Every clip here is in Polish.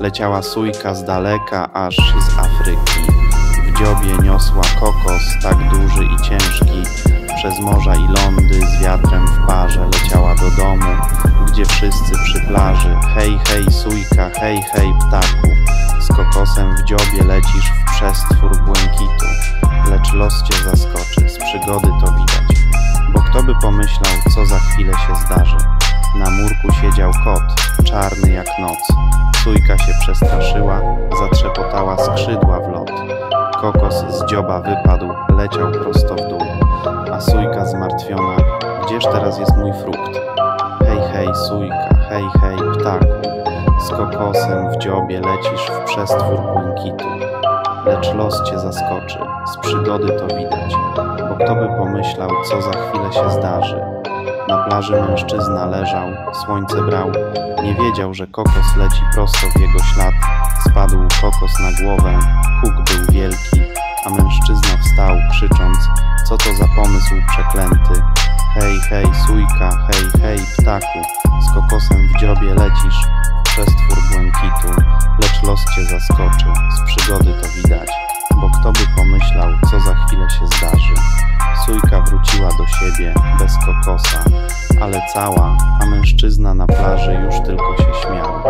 Leciała sójka z daleka, aż z Afryki. W dziobie niosła kokos, tak duży i ciężki. Przez morza i lądy z wiatrem w parze leciała do domu, gdzie wszyscy przy plaży. Hej, hej, sójka, hej, hej, ptaku. Z kokosem w dziobie lecisz w przestwór błękitu. Lecz los cię zaskoczy, z przygody to widać. Bo kto by pomyślał, co za chwilę się zdarzy. Na murku siedział kot, czarny jak noc. Sójka się przestraszyła, zatrzepotała skrzydła w lot. Kokos z dzioba wypadł, leciał prosto w dół. A sójka zmartwiona, gdzież teraz jest mój frukt? Hej, hej, sójka, hej, hej, ptaku. Z kokosem w dziobie lecisz w przestwór błękitu. Lecz los cię zaskoczy, z przygody to widać. Bo kto by pomyślał, co za chwilę się zdarzy. Na plaży mężczyzna leżał, słońce brał. Nie wiedział, że kokos leci prosto w jego ślad. Spadł kokos na głowę, huk był wielki, a mężczyzna wstał, krzycząc: Co to za pomysł przeklęty? Hej, hej, sójka, hej, hej, ptaku, z kokosem w dziobie lecisz w przestwór błękitu, lecz los cię zaskoczy, z przygody to widać, bo kto by pomyślał, co za chwilę się zdarzy. Sójka wróciła do siebie bez kokosa, ale cała, a mężczyzna na plaży już tylko się śmiał.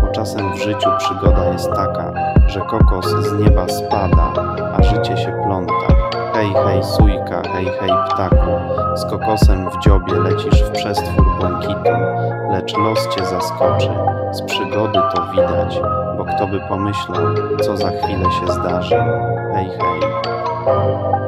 Bo czasem w życiu przygoda jest taka, że kokos z nieba spada, a życie się pląta. Hej, hej, sójka, hej, hej, ptaku, z kokosem w dziobie lecisz w przestwór błękitu, lecz los cię zaskoczy, z przygody to widać, bo kto by pomyślał, co za chwilę się zdarzy. Hej, hej.